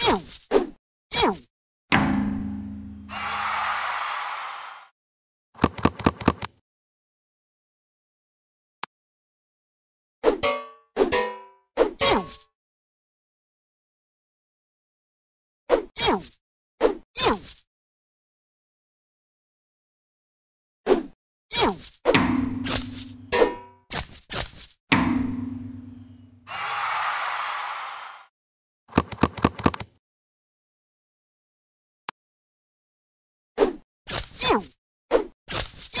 Ow!